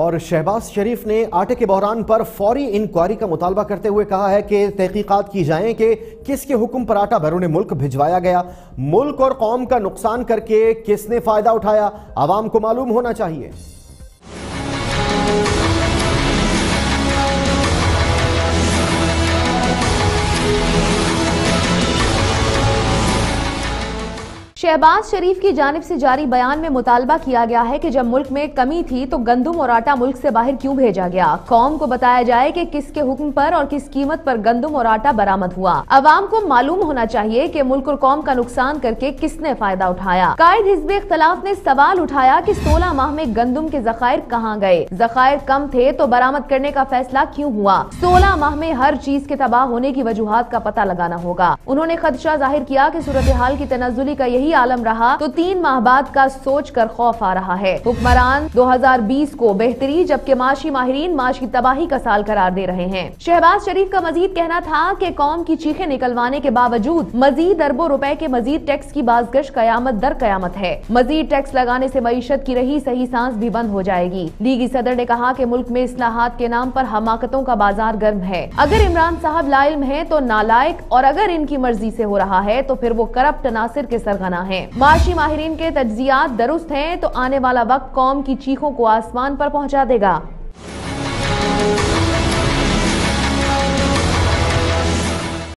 اور شہباز شریف نے آٹے کے بحران پر فوری انکوائری کا مطالبہ کرتے ہوئے کہا ہے کہ تحقیقات کی جائیں کہ کس کے حکم پر آٹا بیرون ملک بھجوایا گیا۔ ملک اور قوم کا نقصان کر کے کس نے فائدہ اٹھایا؟ عوام کو معلوم ہونا چاہیے۔ شہباز شریف کی جانب سے جاری بیان میں مطالبہ کیا گیا ہے کہ جب ملک میں کمی تھی تو گندم اور آٹا ملک سے باہر کیوں بھیجا گیا؟ قوم کو بتایا جائے کہ کس کے حکم پر اور کس قیمت پر گندم اور آٹا برامد ہوا۔ عوام کو معلوم ہونا چاہیے کہ ملک اور قوم کا نقصان کر کے کس نے فائدہ اٹھایا۔ قائد حزب اختلاف نے سوال اٹھایا کہ سولہ ماہ میں گندم کے ذخائر کہاں گئے؟ ذخائر کم تھے تو برامد کرنے کا فیصلہ کیوں ہوا؟ سولہ ماہ میں ہر چیز کے تباہ ہونے کی وجوہات کا پتہ لگانا ہوگا۔ انہوں نے خدشہ ظاہر کیا کہ صورتحال کی تنزلی کا یہی عالم رہا تو تین ماہ بعد کا سوچ کر خوف آ رہا ہے۔ حکمران دو ہزار بیس کو بہتری جبکہ معاشی ماہرین معاشی تباہی کا سال قرار دے رہے ہیں۔ شہباز شریف کا مزید کہنا تھا کہ قوم کی چیخیں نکلوانے کے باوجود مزید اربوں روپے کے مزید ٹیکس کی بازگش قیامت در قیامت ہے۔ مزید ٹیکس لگانے سے معیشت کی رہی صحیح سانس بھی بند ہو جائے گی۔ لیگی صدر نے کہا کہ ملک میں اصلاحات کے نام پر حماقتوں کا بازار گرم ہے۔ اگر عمران صاحب لائم ہے تو نالائق اور اگر ان کی مرضی سے ہو رہا ہے تو پھر وہ کرپٹ ناصر کے سرغنہ ہیں معاشی ماہرین کے تجزیات درست ہیں تو آنے والا وقت قوم کی چیخوں کو آسمان پر پہنچا دے گا۔